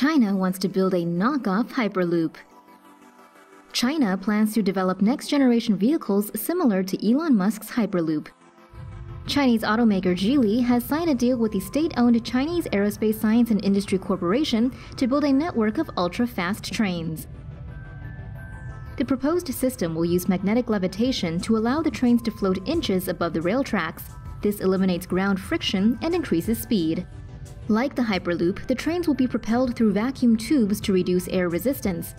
China wants to build a knockoff Hyperloop. China plans to develop next generation vehicles similar to Elon Musk's Hyperloop. Chinese automaker Geely has signed a deal with the state owned Chinese Aerospace Science and Industry Corporation to build a network of ultra fast trains. The proposed system will use magnetic levitation to allow the trains to float inches above the rail tracks. This eliminates ground friction and increases speed. Like the Hyperloop, the trains will be propelled through vacuum tubes to reduce air resistance.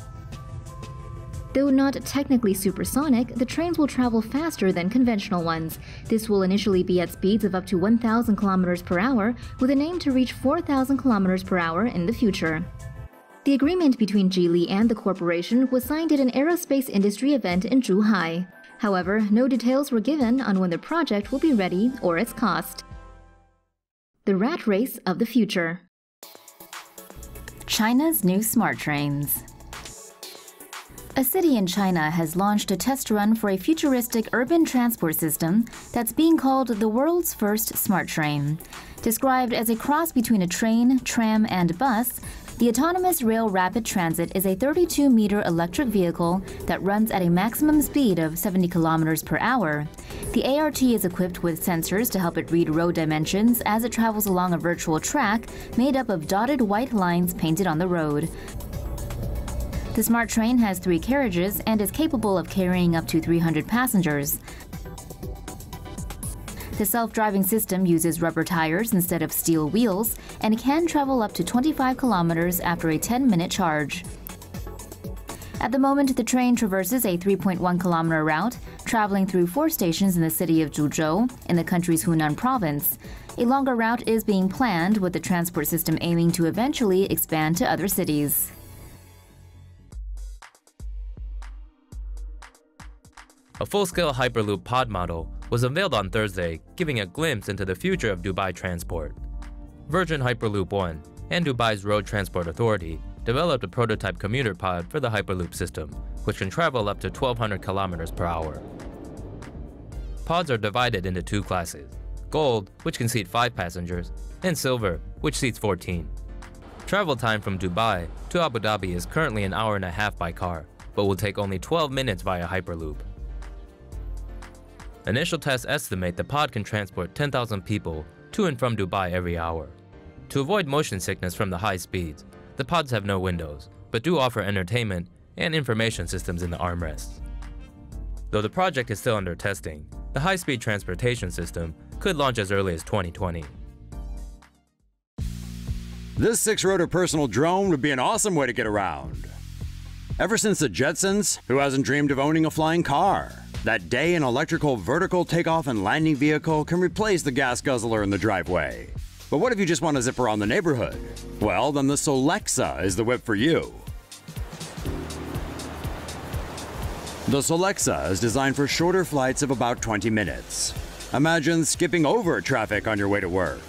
Though not technically supersonic, the trains will travel faster than conventional ones. This will initially be at speeds of up to 1,000 km per hour, with an aim to reach 4,000 km per hour in the future. The agreement between Geely and the corporation was signed at an aerospace industry event in Zhuhai. However, no details were given on when the project will be ready or its cost. The rat race of the future. China's new smart trains. A city in China has launched a test run for a futuristic urban transport system that's being called the world's first smart train. Described as a cross between a train, tram, and bus, the Autonomous Rail Rapid Transit is a 32 meter electric vehicle that runs at a maximum speed of 70 kilometers per hour. The ART is equipped with sensors to help it read road dimensions as it travels along a virtual track made up of dotted white lines painted on the road. The smart train has three carriages and is capable of carrying up to 300 passengers. The self-driving system uses rubber tires instead of steel wheels and can travel up to 25 kilometers after a 10-minute charge. At the moment, the train traverses a 3.1 kilometer route, traveling through four stations in the city of Zhuzhou in the country's Hunan province. A longer route is being planned, with the transport system aiming to eventually expand to other cities. A full-scale Hyperloop pod model was unveiled on Thursday, giving a glimpse into the future of Dubai transport. Virgin Hyperloop One and Dubai's Road Transport Authority developed a prototype commuter pod for the Hyperloop system, which can travel up to 1200 kilometers per hour. Pods are divided into two classes, Gold, which can seat 5 passengers, and Silver, which seats 14. Travel time from Dubai to Abu Dhabi is currently an hour and a half by car, but will take only 12 minutes via Hyperloop. Initial tests estimate the pod can transport 10,000 people to and from Dubai every hour. To avoid motion sickness from the high speeds, the pods have no windows, but do offer entertainment and information systems in the armrests. Though the project is still under testing, the high-speed transportation system could launch as early as 2020. This six-rotor personal drone would be an awesome way to get around. Ever since the Jetsons, who hasn't dreamed of owning a flying car? That day, an electrical vertical takeoff and landing vehicle can replace the gas guzzler in the driveway. But what if you just want to zip around the neighborhood? Well, then the Solexa is the whip for you. The Solexa is designed for shorter flights of about 20 minutes. Imagine skipping over traffic on your way to work.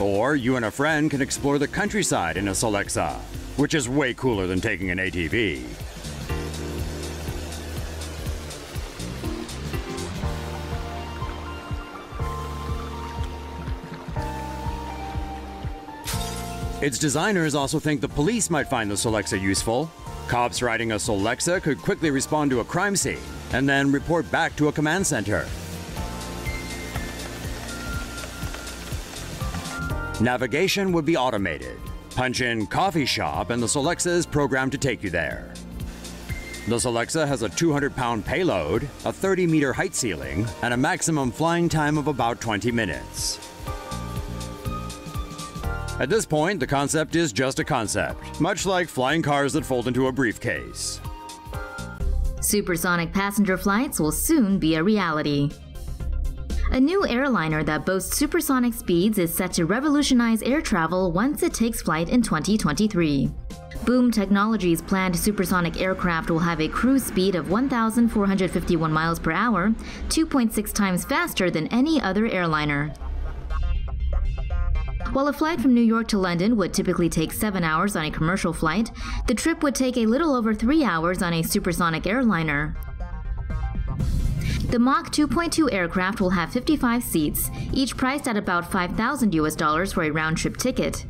Or you and a friend can explore the countryside in a Solexa, which is way cooler than taking an ATV. Its designers also think the police might find the Solexa useful. Cops riding a Solexa could quickly respond to a crime scene and then report back to a command center. Navigation would be automated. Punch in coffee shop and the Solexa is programmed to take you there. The Solexa has a 200 pound payload, a 30 meter height ceiling, and a maximum flying time of about 20 minutes. At this point, the concept is just a concept, much like flying cars that fold into a briefcase. Supersonic passenger flights will soon be a reality. A new airliner that boasts supersonic speeds is set to revolutionize air travel once it takes flight in 2023. Boom Technologies' planned supersonic aircraft will have a cruise speed of 1,451 miles per hour, 2.6 times faster than any other airliner. While a flight from New York to London would typically take 7 hours on a commercial flight, the trip would take a little over 3 hours on a supersonic airliner. The Mach 2.2 aircraft will have 55 seats, each priced at about 5,000 US dollars for a round trip ticket.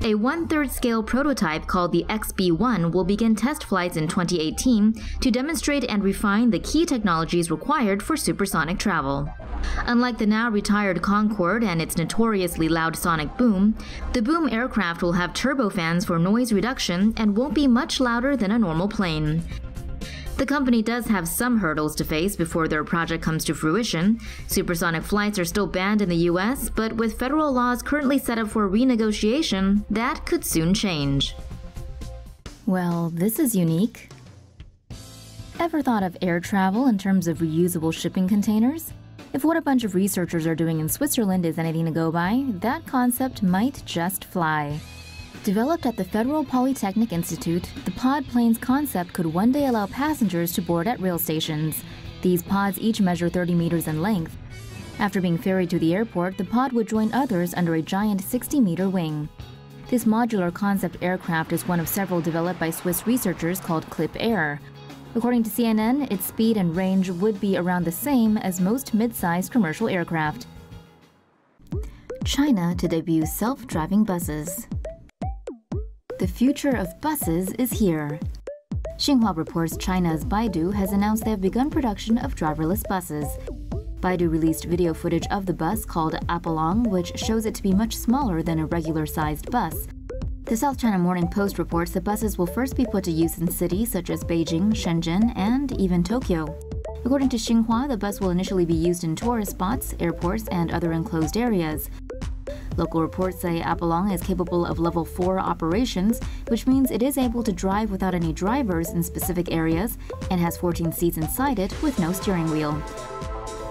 A one third scale prototype called the XB 1 will begin test flights in 2018 to demonstrate and refine the key technologies required for supersonic travel. Unlike the now retired Concorde and its notoriously loud sonic boom, the boom aircraft will have turbofans for noise reduction and won't be much louder than a normal plane. The company does have some hurdles to face before their project comes to fruition. Supersonic flights are still banned in the US, but with federal laws currently set up for renegotiation, that could soon change. Well, this is unique. Ever thought of air travel in terms of reusable shipping containers? If what a bunch of researchers are doing in Switzerland is anything to go by, that concept might just fly. Developed at the Federal Polytechnic Institute, the pod planes concept could one day allow passengers to board at rail stations. These pods each measure 30 meters in length. After being ferried to the airport, the pod would join others under a giant 60 meter wing. This modular concept aircraft is one of several developed by Swiss researchers called Clip Air. According to CNN, its speed and range would be around the same as most mid sized commercial aircraft. China to debut self driving buses. The future of buses is here. Xinhua reports China's Baidu has announced they have begun production of driverless buses. Baidu released video footage of the bus called Apolong, which shows it to be much smaller than a regular sized bus. The South China Morning Post reports the buses will first be put to use in cities such as Beijing, Shenzhen, and even Tokyo. According to Xinhua, the bus will initially be used in tourist spots, airports, and other enclosed areas. Local reports say Apolong is capable of level 4 operations, which means it is able to drive without any drivers in specific areas and has 14 seats inside it with no steering wheel.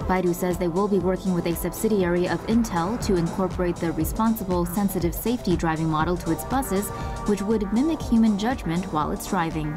Baidu says they will be working with a subsidiary of Intel to incorporate the responsible, sensitive safety driving model to its buses, which would mimic human judgment while it's driving.